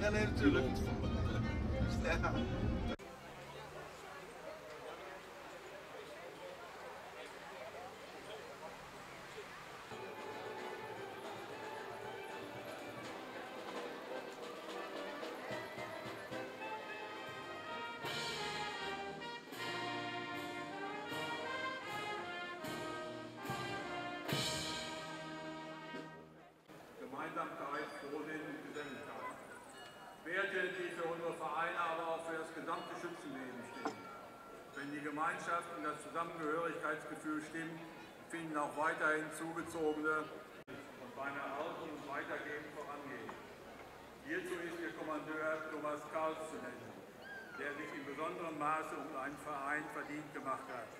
Ja, nee, natuurlijk. Ja. Gemeinsamkeit, Gemeinschaft und das Zusammengehörigkeitsgefühl stimmen, finden auch weiterhin Zugezogene und beim Erhalten und Weitergeben vorangehen. Hierzu ist Ihr Kommandeur Thomas Karls zu nennen, der sich in besonderem Maße um einen Verein verdient gemacht hat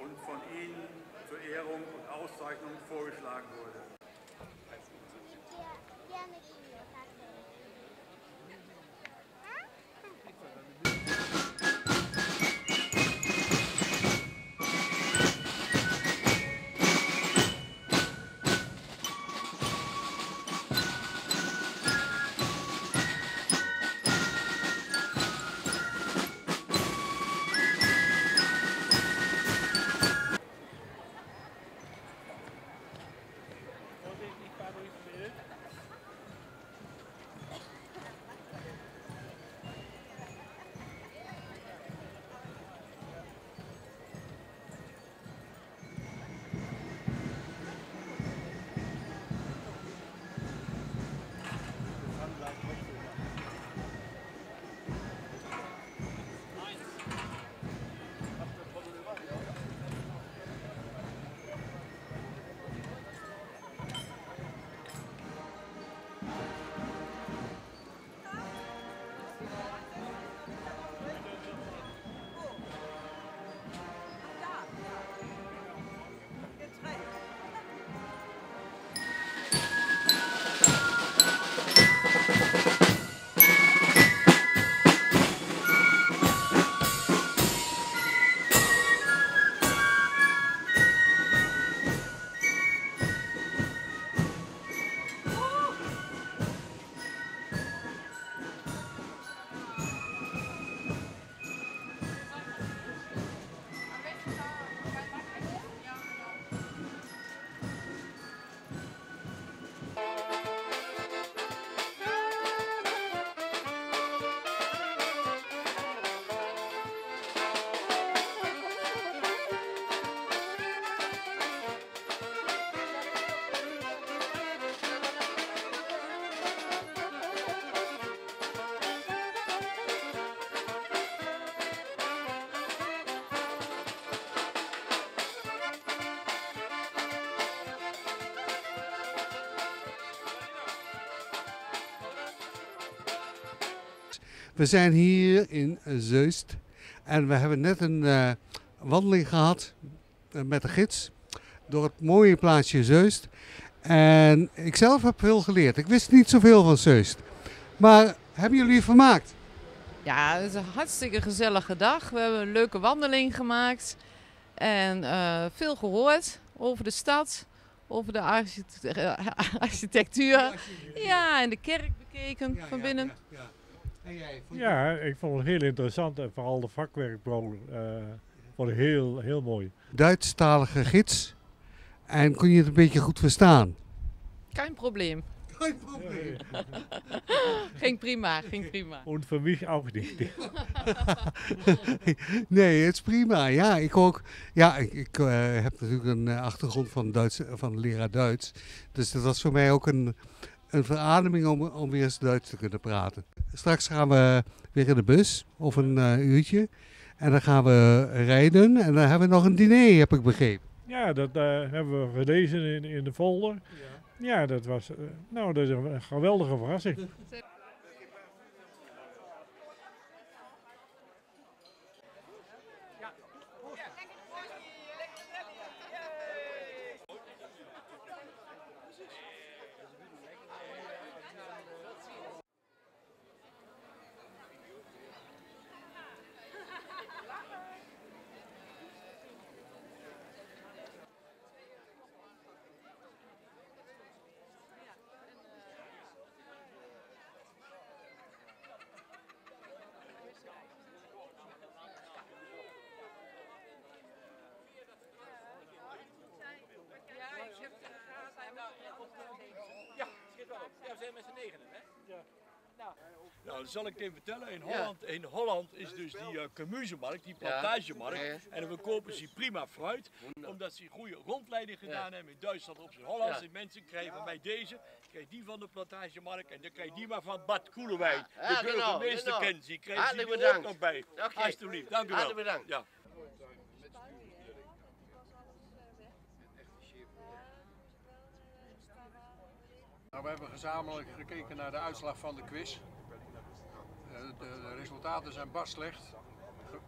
und von Ihnen zur Ehrung und Auszeichnung vorgeschlagen wurde. reasonably needed. We zijn hier in Zeust en we hebben net een eh, wandeling gehad eh, met de gids door het mooie plaatsje Zeust. En ik zelf heb veel geleerd. Ik wist niet zoveel van Zeust. Maar hebben jullie vermaakt? Ja, het is een hartstikke gezellige dag. We hebben een leuke wandeling gemaakt. En eh, veel gehoord over de stad, over de archite- architectuur. Ja, en de kerk bekeken van binnen. ja. En jij? Vond je- Ja, ik vond het heel interessant en vooral de vakwerkbouw eh vond ik heel, heel mooi. Duitsstalige gids. En kon je het een beetje goed verstaan? Geen probleem. Geen probleem. Ging prima, ging prima. En voor mij ook niet. nee, het is prima. Ja, ik ook. Ja, ik, ik eh, heb natuurlijk een eh, achtergrond van, Duits, van leraar Duits. Dus dat was voor mij ook een, een verademing om, om weer eens Duits te kunnen praten. Straks gaan we weer in de bus, of een eh, uurtje. En dan gaan we rijden en dan hebben we nog een diner, heb ik begrepen. Ja, dat eh, hebben we gelezen in, in de folder. Ja, dat was eh, nou, dat is een geweldige verrassing. Nou, dat zal ik even vertellen. In Ja. Holland, in Holland is dus die eh kemuzemarkt, die plantagemarkt. Ja. En dan verkopen ze prima fruit, omdat ze een goede rondleiding gedaan hebben. In Duitsland op zijn Hollandse Ja. mensen krijgen van mij deze, krijg die van de plantagemarkt en dan krijg die maar van Bad Koelewijn. Ja, de burgemeester kent die, krijgt die er ook bedankt. nog bij. Oké. Alsjeblieft, dank u wel. Hartelijk bedankt. Ja. Nou, we hebben gezamenlijk gekeken naar de uitslag van de quiz. Eh, de, de resultaten zijn bar slecht, Ge-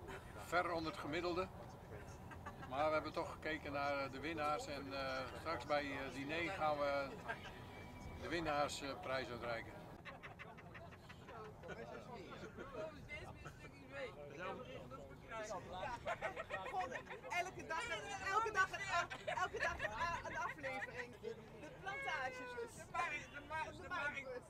ver onder het gemiddelde. Maar we hebben toch gekeken naar eh, de winnaars en eh, straks bij het diner gaan we de winnaarsprijs uitreiken. Elke dag, elke dag, elke dag een aflevering. De plantages dus. De markt, de markt, de markt.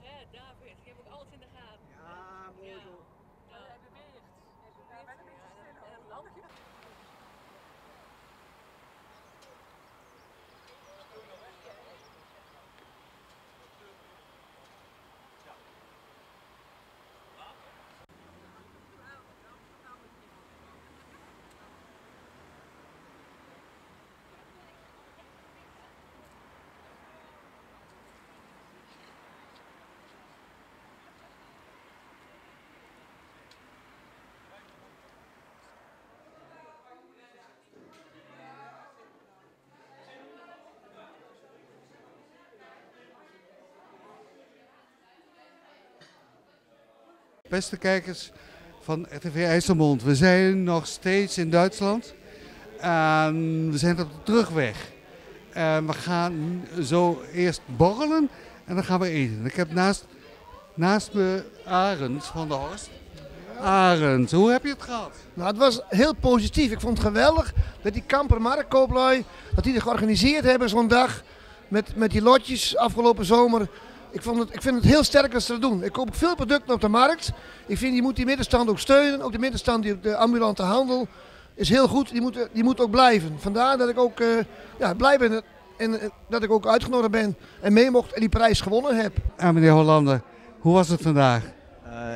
Ja, David, ik heb ook alles in de gaten. Ja, mooi zo. Ja, hij beweegt. Hij beweegt. Ja, en het landje. Beste kijkers van RTV IJsselmond, we zijn nog steeds in Duitsland. En we zijn op de terugweg. En we gaan zo eerst borrelen en dan gaan we eten. Ik heb naast, naast me Arend van der Horst. Arend, hoe heb je het gehad? Nou, het was heel positief. Ik vond het geweldig dat die kamper marktkooplui, dat die het georganiseerd hebben zo'n dag met, met die lotjes afgelopen zomer. Ik, vond het, ik vind het heel sterk dat ze dat doen. Ik koop veel producten op de markt. Ik vind je moet die middenstand ook steunen. Ook de middenstand, die, de ambulante handel is heel goed. Die moet, die moet ook blijven. Vandaar dat ik ook eh, ja, blij ben dat- en eh, dat ik ook uitgenodigd ben en mee mocht en die prijs gewonnen heb. En meneer Hollander, hoe was het vandaag?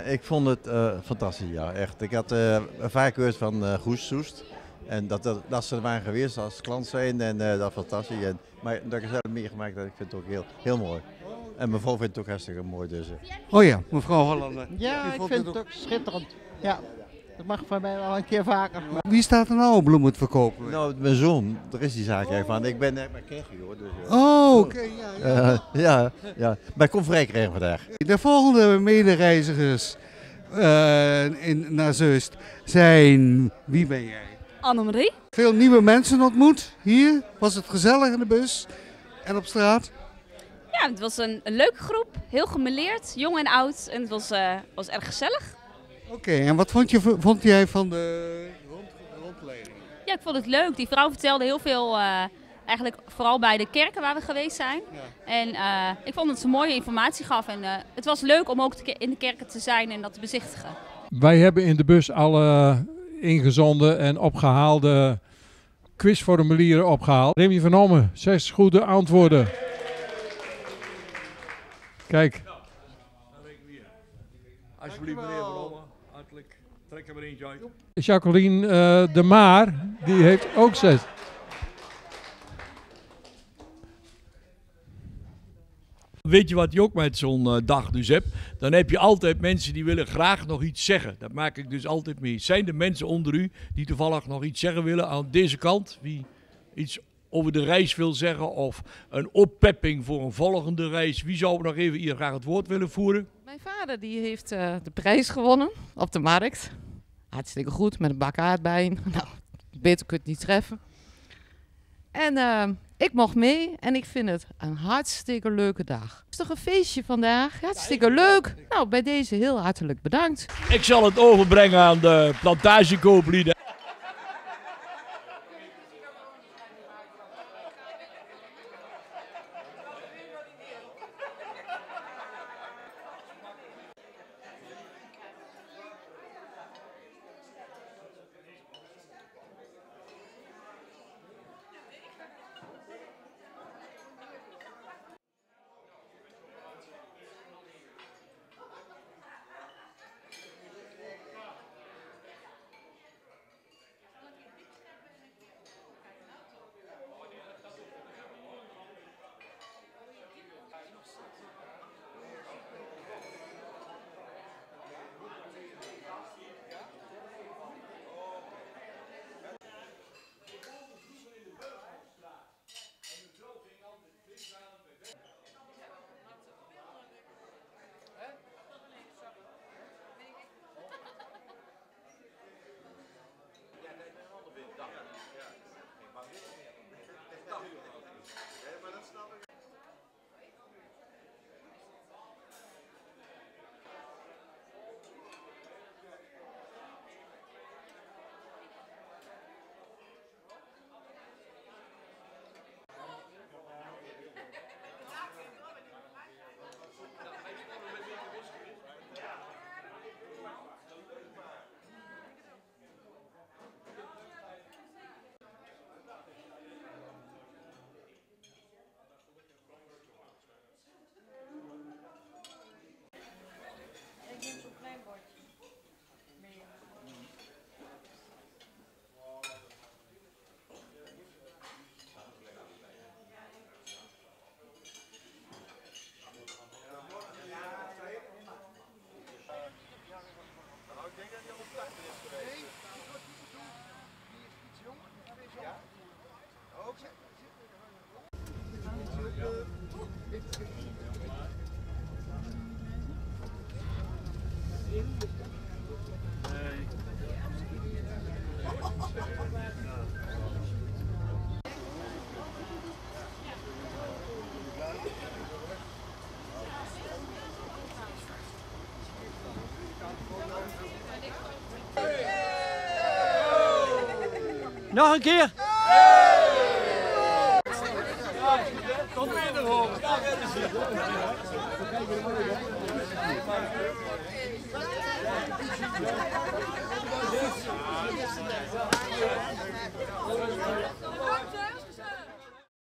Eh, ik vond het eh, fantastisch, ja, echt. Ik had eh, vaak gehoord van eh Goes Soest. En dat, dat, dat ze er waren geweest als klant zijn en eh, dat fantastisch. En, maar dat ik er zelf meegemaakt heb, ik vind het ook heel, heel mooi. En mevrouw vindt het ook hartstikke mooi. Dus. Oh ja, mevrouw Hollander. Ja, ik vind het ook schitterend. Ja, dat mag van mij wel een keer vaker. Wie staat er nou op bloemen te verkopen? Nou, mijn zoon, er is die zaak eigenlijk van. Ik ben net bij Kerkie hoor. Dus, eh. Oh, oké, ja, ja. Eh, ja, ja. Maar ik kom vrij krijgen vandaag. De volgende medereizigers eh, in, naar Zeust zijn... Wie ben jij? Annemarie. Veel nieuwe mensen ontmoet hier. Was het gezellig in de bus en op straat? Ja, het was een, een leuke groep. Heel gemeleerd, jong en oud. En het was, eh, was erg gezellig. Oké, en wat vond, je, vond jij van de rond, rondleiding? Ja, ik vond het leuk. Die vrouw vertelde heel veel, eh, eigenlijk vooral bij de kerken waar we geweest zijn. En eh, ik vond dat ze mooie informatie gaf. En eh, het was leuk om ook te in de kerken te zijn en dat te bezichtigen. Wij hebben in de bus alle ingezonden en opgehaalde quizformulieren opgehaald. Remy van Ommen, zes goede antwoorden. Kijk, Alsjeblieft, meneer Van Ommen. Hartelijk. Trek er maar eentje uit. Jacqueline eh, de Maar, die heeft ook zes. Weet je wat je ook met zo'n eh, dag dus hebt? Dan heb je altijd mensen die willen graag nog iets zeggen. Dat maak ik dus altijd mee. Zijn er mensen onder u die toevallig nog iets zeggen willen aan deze kant? Wie iets over de reis wil zeggen of een oppepping voor een volgende reis? Wie zou nog even hier graag het woord willen voeren? Mijn vader die heeft eh, de prijs gewonnen op de markt. Hartstikke goed, met een bak aardbeien. Nou, beter kun je het niet treffen. En eh, ik mocht mee en ik vind het een hartstikke leuke dag. Het is toch een feestje vandaag? Hartstikke leuk. Nou, bij deze heel hartelijk bedankt. Ik zal het overbrengen aan de plantagekooplieden. Nog een keer. Hoor. Ja,